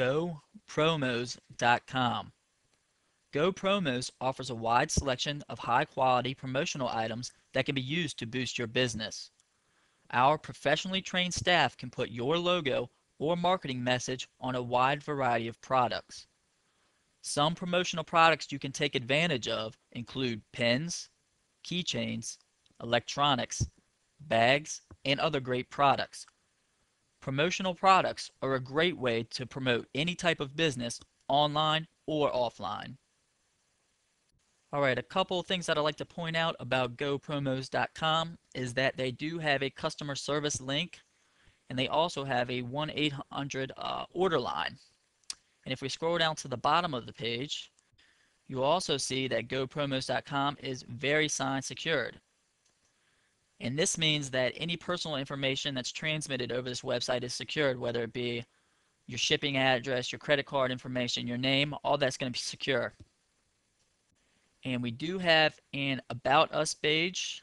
GoPromos.com. GoPromos offers a wide selection of high quality promotional items that can be used to boost your business. Our professionally trained staff can put your logo or marketing message on a wide variety of products. Some promotional products you can take advantage of include pens, keychains, electronics, bags, and other great products. Promotional products are a great way to promote any type of business online or offline. Alright, a couple of things that I'd like to point out about GoPromos.com is that they do have a customer service link and they also have a 1-800 uh, order line. And if we scroll down to the bottom of the page, you'll also see that GoPromos.com is VeriSign secured. And this means that any personal information that's transmitted over this website is secured, whether it be your shipping address, your credit card information, your name, all that's going to be secure. And we do have an About Us page,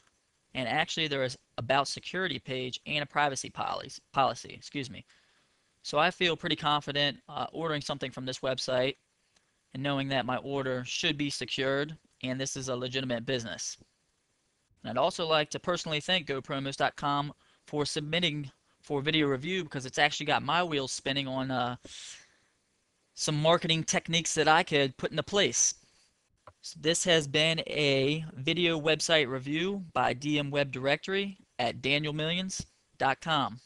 and actually there is About Security page and a privacy policy. policy excuse me. So I feel pretty confident uh, ordering something from this website and knowing that my order should be secured and this is a legitimate business. And I'd also like to personally thank GoPromos.com for submitting for video review because it's actually got my wheels spinning on uh, some marketing techniques that I could put into place. So this has been a video website review by DM Web Directory at danielmillions.com.